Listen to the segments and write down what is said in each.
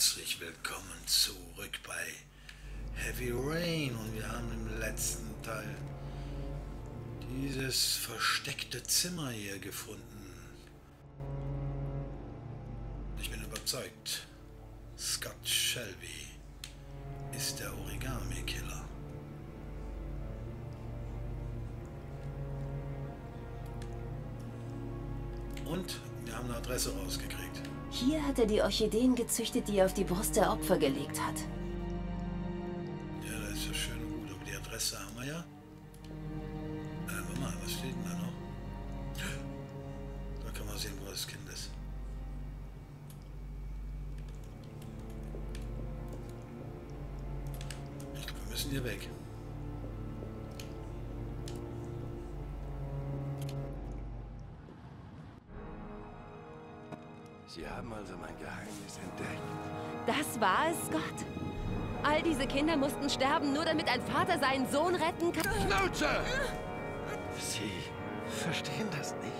Herzlich willkommen zurück bei Heavy Rain und wir haben im letzten Teil dieses versteckte Zimmer hier gefunden. Ich bin überzeugt, Scott Shelby ist der Origami-Killer. Und wir haben eine Adresse rausgekriegt. Hier hat er die Orchideen gezüchtet, die er auf die Brust der Opfer gelegt hat. Ja, das ist ja schön und gut, aber die Adresse haben wir ja. Äh, mal, was steht denn da noch? Da kann man sehen, wo das Kind ist. Ich glaube, wir müssen hier weg. Sie haben also mein Geheimnis entdeckt. Das war es, Gott. All diese Kinder mussten sterben, nur damit ein Vater seinen Sohn retten kann. Schnauze! Sie verstehen das nicht.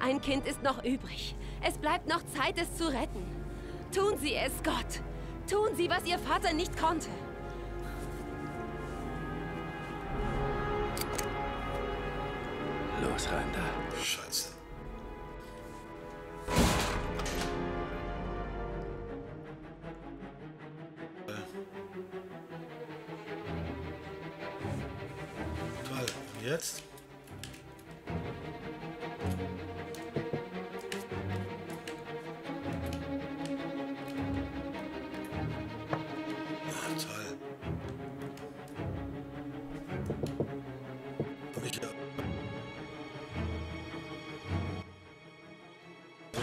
Ein Kind ist noch übrig. Es bleibt noch Zeit, es zu retten. Tun Sie es, Gott. Tun Sie, was Ihr Vater nicht konnte. Los, rein da. Scheiße.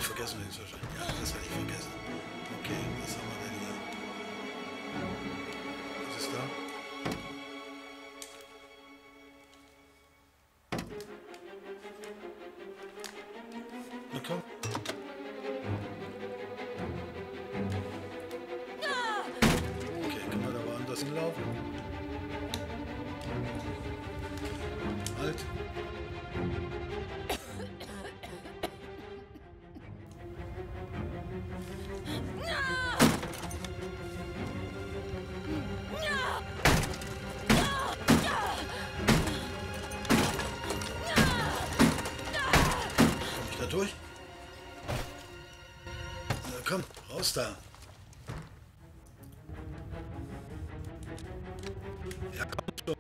Hab ich vergessen. Ja, das hatte ich vergessen. Okay, was haben wir da. Ja, komm schon.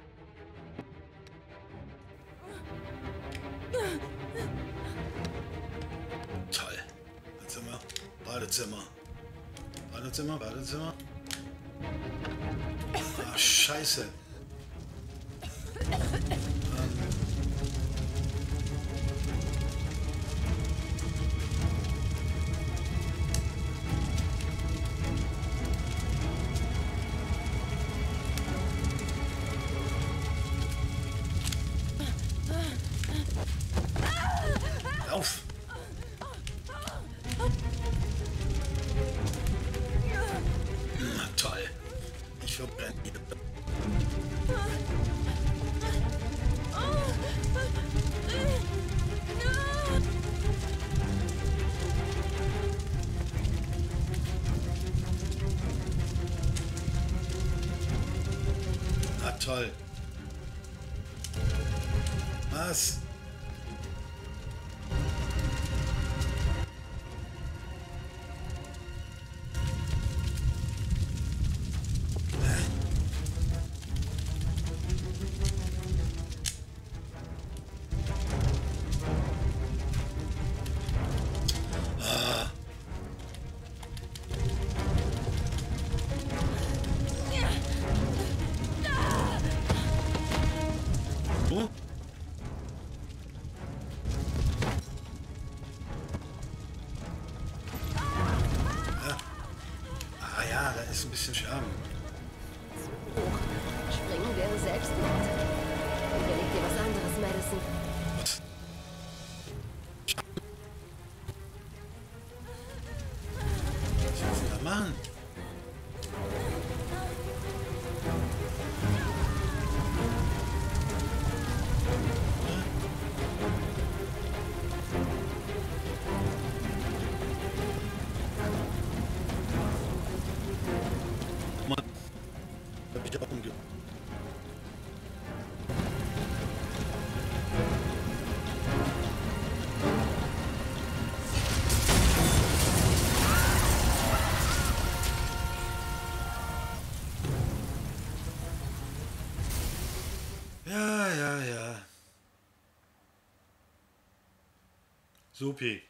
Toll. Wir. Badezimmer. Badezimmer, Badezimmer. Ah, scheiße. Lauf! Na toll. Ich verbrenne hier. Toll. Ein bisschen Charme. Supi.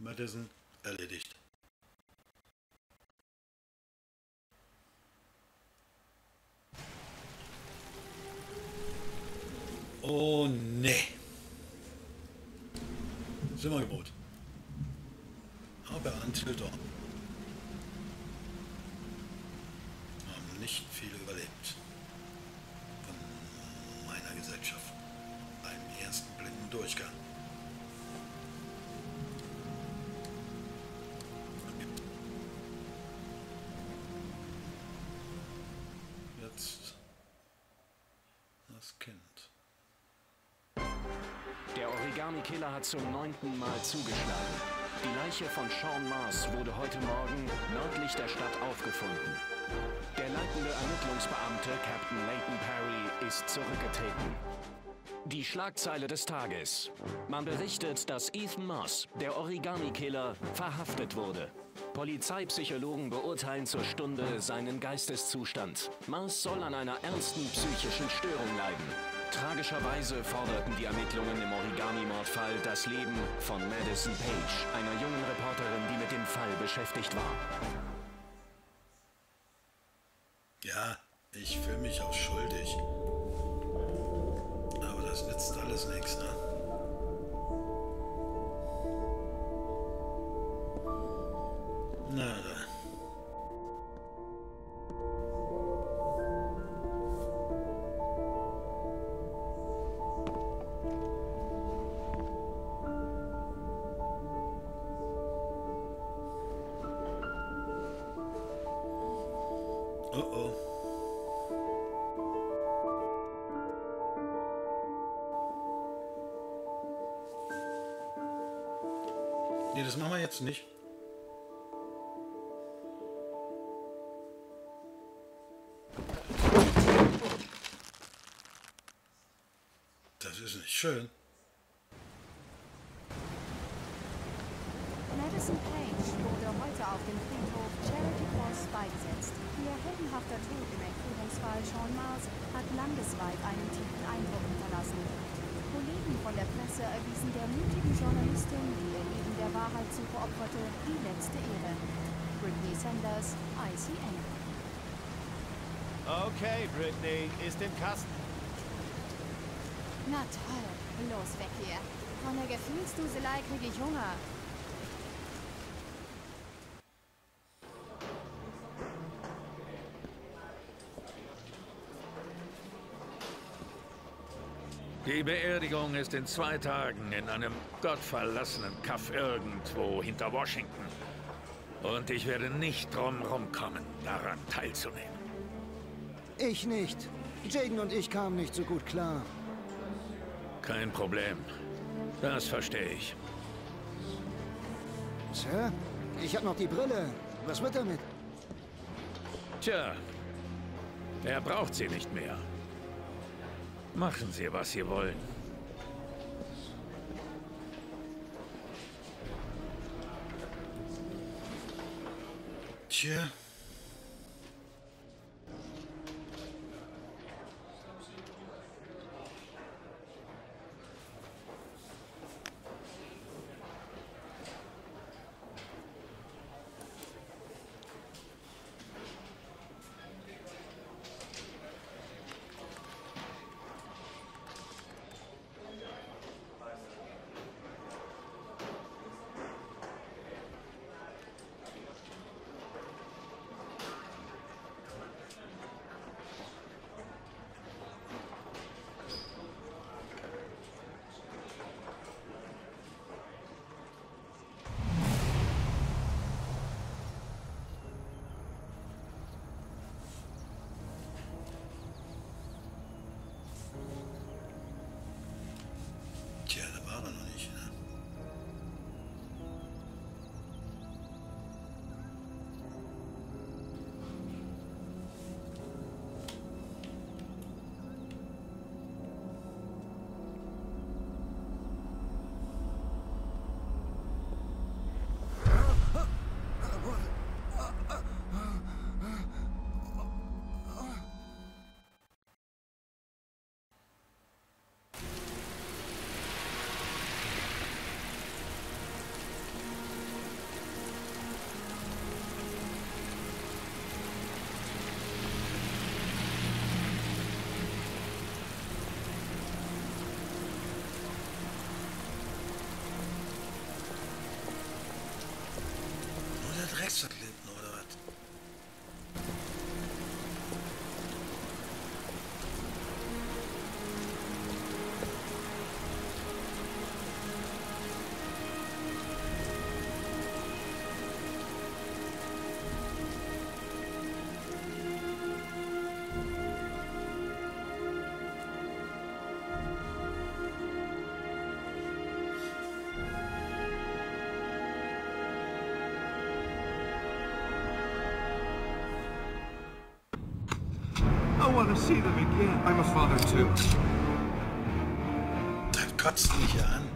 Madison erledigt. Oh nee. Simmergebot. Aber Until Dawn. Haben nicht viele Der Origami-Killer hat zum neunten Mal zugeschlagen. Die Leiche von Sean Mars wurde heute Morgen nördlich der Stadt aufgefunden. Der leitende Ermittlungsbeamte Captain Leighton Perry ist zurückgetreten. Die Schlagzeile des Tages. Man berichtet, dass Ethan Moss, der Origami-Killer, verhaftet wurde. Polizeipsychologen beurteilen zur Stunde seinen Geisteszustand. Mars soll an einer ernsten psychischen Störung leiden. Tragischerweise forderten die Ermittlungen im Origami-Mordfall das Leben von Madison Page, einer jungen Reporterin, die mit dem Fall beschäftigt war. Ja, ich fühle mich auch schuldig. Aber das nützt alles nichts, ne? Jetzt nicht. Das ist nicht schön. Madison Page wurde heute auf dem Friedhof Charity Cross beigesetzt. Ihr heldenhafter Tod im Entführungsfall Sean Mars hat landesweit einen tiefen Eindruck hinterlassen. Kollegen von der Presse erwiesen der mutigen Journalistin, die ihr Der Wahrheitssuche opferte, die letzte Ehre. Britney Sanders, ICN. Okay, Britney, ist im Kasten. Na toll, los weg hier. Von der Gefühlsduselei krieg ich Hunger. Die Beerdigung ist in zwei Tagen in einem gottverlassenen Kaff irgendwo hinter Washington. Und ich werde nicht drum rumkommen, daran teilzunehmen. Ich nicht. Jaden und ich kamen nicht so gut klar. Kein Problem. Das verstehe ich. Sir, ich hab noch die Brille. Was wird damit? Tja, er braucht sie nicht mehr. Machen Sie, was Sie wollen. Tja. Want to see them again. I'm a father too. Dann kotzt mich ja an.